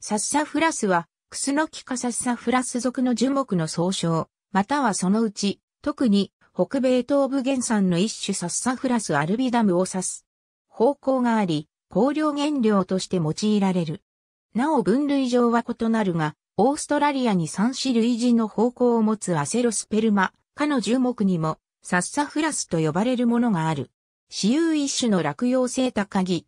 サッサフラスは、クスノキカサッサフラス属の樹木の総称、またはそのうち、特に北米東部原産の一種サッサフラスアルビダムを指す。方向があり、香料原料として用いられる。なお分類上は異なるが、オーストラリアに3種類人の方向を持つアセロスペルマ、かの樹木にも、サッサフラスと呼ばれるものがある。私有一種の落葉性高木。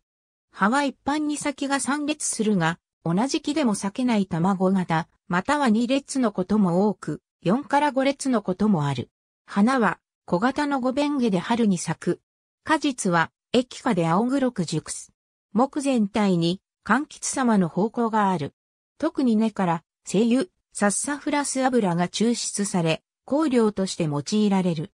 葉は一般に先が3列するが、同じ木でも裂けない卵型、または2列のことも多く、4から5列のこともある。花は小型の五弁毛で春に咲く。果実は液化で青黒く熟す。木全体に柑橘様の方向がある。特に根から精油、サッサフラス油が抽出され、香料として用いられる。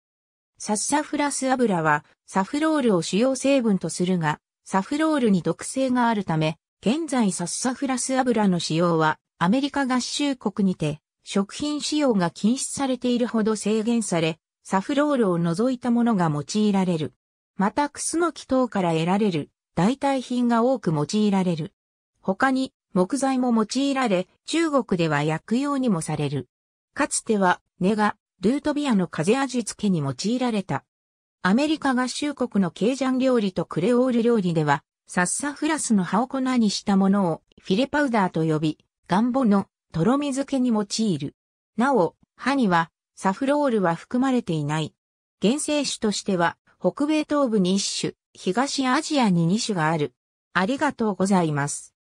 サッサフラス油はサフロールを主要成分とするが、サフロールに毒性があるため、現在サッサフラス油の使用はアメリカ合衆国にて食品使用が禁止されているほど制限され、サフロールを除いたものが用いられる。またクスノキ等から得られる代替品が多く用いられる。他に木材も用いられ、中国では薬用にもされる。かつては根がルートビアの風味付けに用いられた。アメリカ合衆国のケージャン料理とクレオール料理では、サッサフラスの葉を粉にしたものをフィレパウダーと呼び、ガンボのとろみ漬けに用いる。なお、葉にはサフロールは含まれていない。原生種としては、北米東部に一種、東アジアに二種がある。ありがとうございます。